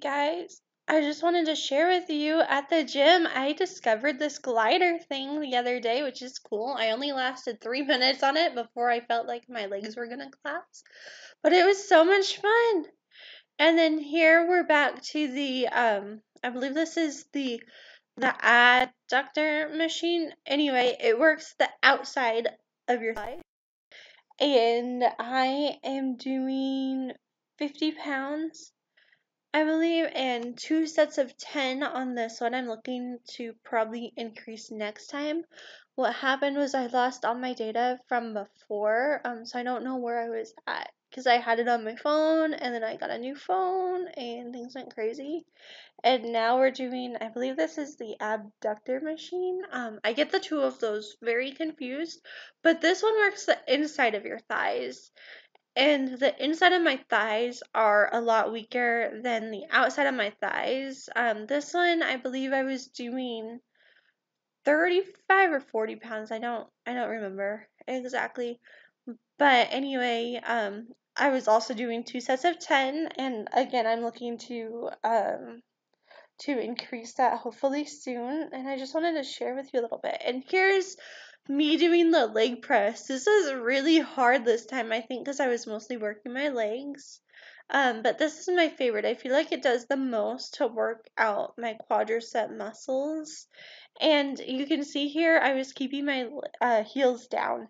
Guys, I just wanted to share with you at the gym, I discovered this glider thing the other day, which is cool. I only lasted three minutes on it before I felt like my legs were gonna collapse, but it was so much fun. And then here we're back to the, um, I believe this is the the adductor machine. Anyway, it works the outside of your thigh. And I am doing 50 pounds I believe, and two sets of 10 on this one. I'm looking to probably increase next time. What happened was I lost all my data from before, um, so I don't know where I was at because I had it on my phone and then I got a new phone and things went crazy. And now we're doing, I believe this is the abductor machine. Um, I get the two of those very confused, but this one works the inside of your thighs and the inside of my thighs are a lot weaker than the outside of my thighs. Um, this one, I believe I was doing 35 or 40 pounds. I don't, I don't remember exactly. But anyway, um, I was also doing two sets of 10, and again, I'm looking to, um, to increase that hopefully soon. And I just wanted to share with you a little bit. And here's me doing the leg press. This is really hard this time, I think, because I was mostly working my legs. Um, but this is my favorite. I feel like it does the most to work out my quadricep muscles. And you can see here, I was keeping my uh, heels down.